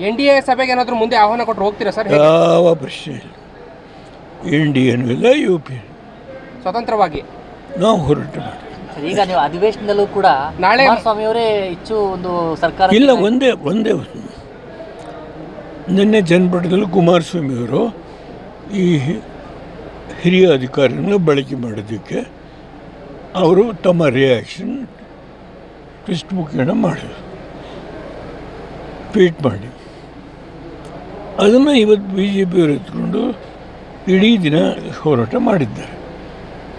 N D A ಸಭೆಗೆ ಏನಾದರೂ ಮುಂದೆ ಆಹ್ವಾನ ಕೊಟ್ಟರು ಹೋಗ್ತೀರಾ ಸರ್? ಯಾವ ಪ್ರಶ್ನೆ ಇಲ್ಲ. ಇಂಡಿಯನ್ ಇಲ್ಲ ಯು ಪಿ ಸ್ವತಂತ್ರವಾಗಿ? ನಾವು ಹೊರಟು ಮಾಡಿ ಈಗ ನೀವು ಅಧಿವೇಶನದಲ್ಲೂ ಕೂಡ ನಾಳೆ- ಸ್ವಾಮಿಯವರೇ ಅವರೇ ಹೆಚ್ಚು ಒಂದು ಸರ್ಕಾರ ಇಲ್ಲ ಒಂದೇ ಒಂದೇ ನಿನ್ನೆ ಜನಪಟದಲ್ಲಿ ಕುಮಾರಸ್ವಾಮಿ ಅವರು ಈ ಹಿರಿಯ ಅಧಿಕಾರಿಯನ್ನು ಬಳಕೆ ಮಾಡೋದಕ್ಕೆ ಅವರು ತಮ್ಮ ರಿಯಾಕ್ಷನ್ ಟೆಸ್ಟ್ ಬುಕ್ಕನ್ನು ಮಾಡಿದರು. ಟ್ವೀಟ್ ಮಾಡಿ. ಅದನ್ನು ಇವತ್ತು ಬಿ ಜೆ ಪಿಯವರು ಎತ್ಕೊಂಡು ಇಡೀ ದಿನ ಹೋರಾಟ ಮಾಡಿದ್ದಾರೆ.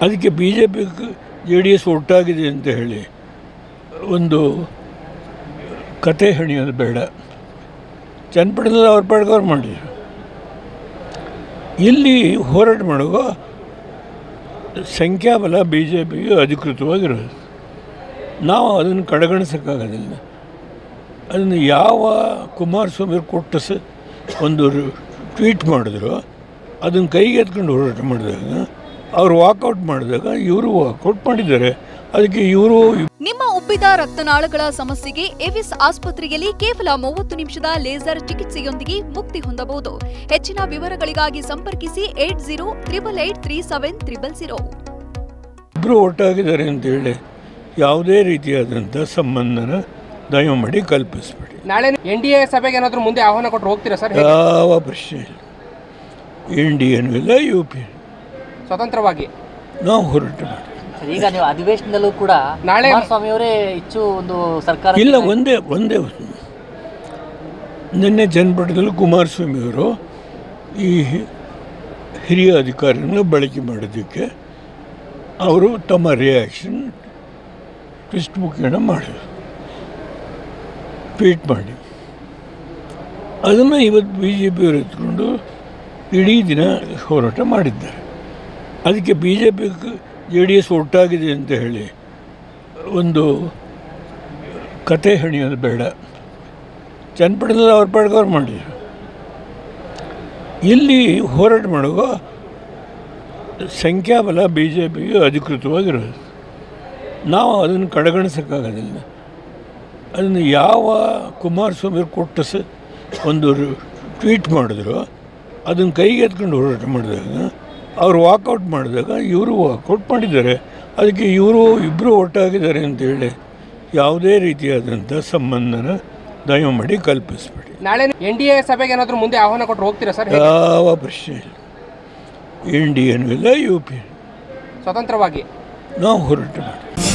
ಅದಕ್ಕೆ B J P J D S ಒಟ್ಟಾಗಿದೆ ಅಂತ ಹೇಳಿ ಒಂದು ಕತೆ ಹೆಣಿಯೋದು ಬೇಡ. ಚನ್ನಪಟ್ಟಣದಲ್ಲಿ ಅವ್ರ ಪಾಡ್ಗೆ ಅವ್ರು ಮಾಡಿದ್ರು. ಇಲ್ಲಿ ಹೋರಾಟ ಮಾಡುವ ಸಂಖ್ಯಾಬಲ ಬಿ ಜೆ ಪಿಗೆ ಅಧಿಕೃತವಾಗಿರೋದು. ನಾವು ಅದನ್ನು ಕಡೆಗಣಿಸೋಕ್ಕಾಗೋದಿಲ್ಲ. ಅದನ್ನು ಯಾವ ಕುಮಾರಸ್ವಾಮಿ ಕೊಟ್ಟ ಸ ಒಂದು ಟ್ವೀಟ್ ಮಾಡಿದ್ರು. ಅದನ್ನು ಕೈಗೆ ಎತ್ಕೊಂಡು ಹೋರಾಟ ಮಾಡಿದಾಗ ಅವರು ವಾಕ್ಔಟ್ ಮಾಡಿದಾಗ ಇವರು ವಾಕ್ಔಟ್ ಮಾಡಿದ್ದಾರೆ. ಅದಕ್ಕೆ ಇವರು ನಿಮ್ಮ ಉಬ್ಬಿದ ರಕ್ತನಾಳಗಳ ಸಮಸ್ಯೆಗೆ ಎವಿಸ್ ಆಸ್ಪತ್ರೆಯಲ್ಲಿ ಕೇವಲ ಮೂವತ್ತು ನಿಮಿಷದ ಲೇಸರ್ ಚಿಕಿತ್ಸೆಯೊಂದಿಗೆ ಮುಕ್ತಿ ಹೊಂದಬಹುದು. ಹೆಚ್ಚಿನ ವಿವರಗಳಿಗಾಗಿ ಸಂಪರ್ಕಿಸಿ eight zero triple eight three seven triple zero. ಇಬ್ಬರು ಒಟ್ಟಾಗಿದ್ದಾರೆ ಅಂತೇಳಿ ಯಾವುದೇ ರೀತಿಯಾದಂಥ ಸಂಬಂಧನ ದಯಮಾಡಿ ಕಲ್ಪಿಸ್ಬಿಡಿ. ನಾಳೆ ಎನ್ ಡಿ ಎ ಸಭೆಗೆ ಏನಾದರೂ ಮುಂದೆ ಆಹ್ವಾನ ಕೊಟ್ಟರು ಹೋಗ್ತೀರಾ ಸರ್? ಯಾವ ಪ್ರಶ್ನೆ ಇಲ್ಲ. ಇಂಡಿಯನ್ ಇಲ್ಲ ಯು ಪಿ ಸ್ವತಂತ್ರವಾಗಿ? ನಾವು ಹೊರಟು ಮಾಡಿ ಈಗ ನೀವು ಅಧಿವೇಶನದಲ್ಲೂ ಕೂಡ ನಾಳೆ- ಸ್ವಾಮಿಯವರೇ ಅವರೇ ಹೆಚ್ಚು ಒಂದು ಸರ್ಕಾರ ಇಲ್ಲ ಒಂದೇ ಒಂದೇ ನಿನ್ನೆ ಜನಪಟದಲ್ಲಿ ಕುಮಾರಸ್ವಾಮಿ ಅವರು ಈ ಹಿರಿಯ ಅಧಿಕಾರಿಗಳನ್ನ ಬಳಕೆ ಮಾಡೋದಕ್ಕೆ ಅವರು ತಮ್ಮ ರಿಯಾಕ್ಷನ್ ಟ್ವಿಸ್ಟ್ ಮುಖೇನ ಮಾಡಿದರು. ಟ್ವೀಟ್ ಮಾಡಿ. ಅದನ್ನು ಇವತ್ತು ಬಿ ಜೆ ಪಿಯವರು ಎತ್ಕೊಂಡು ಇಡೀ ದಿನ ಹೋರಾಟ ಮಾಡಿದ್ದಾರೆ. ಅದಕ್ಕೆ B J P J D S ಒಟ್ಟಾಗಿದೆ ಅಂತ ಹೇಳಿ ಒಂದು ಕತೆ ಹೆಣಿಯೋದು ಬೇಡ. ಚನ್ನಪಟ್ಟಣದಲ್ಲಿ ಅವ್ರ ಪಾಡ್ಗವ್ರು ಮಾಡಿದರು. ಇಲ್ಲಿ ಹೋರಾಟ ಮಾಡುವ ಸಂಖ್ಯಾಬಲ ಬಿ ಜೆ ಪಿಗೆ ಅಧಿಕೃತವಾಗಿರೋದು. ನಾವು ಅದನ್ನು ಕಡೆಗಣಿಸೋಕ್ಕಾಗೋದಿಲ್ಲ. ಅದನ್ನು ಯಾವ ಕುಮಾರಸ್ವಾಮಿ ಕೊಟ್ಟ ಸ ಒಂದು ಟ್ವೀಟ್ ಮಾಡಿದ್ರು ಅದನ್ನು ಕೈಗೆ ಎತ್ಕೊಂಡು ಹೋರಾಟ ಮಾಡಿದಾಗ ಅವರು ವಾಕೌಟ್ ಮಾಡಿದಾಗ ಇವರು ವಾಕೌಟ್ ಮಾಡಿದ್ದಾರೆ. ಅದಕ್ಕೆ ಇವರು ಇಬ್ಬರು ಒಟ್ಟಾಗಿದ್ದಾರೆ ಅಂತೇಳಿ ಯಾವುದೇ ರೀತಿಯಾದಂಥ ಸಂಬಂಧನ ದಯಮಾಡಿ ಕಲ್ಪಿಸ್ಬೇಡಿ. ನಾಳೆ ಎನ್ ಡಿ ಎ ಸಭೆಗೆ ಏನಾದರೂ ಮುಂದೆ ಆಹ್ವಾನ ಕೊಟ್ಟು ಹೋಗ್ತೀರಾ ಸರ್? ಯಾವ ಪ್ರಶ್ನೆ ಇಲ್ಲ. ಇಂಡಿಯನ್ ಇಲ್ಲ ಯು ಪಿ ಸ್ವತಂತ್ರವಾಗಿ. ನಾವು ಹೊರಟು ಮಾಡಿ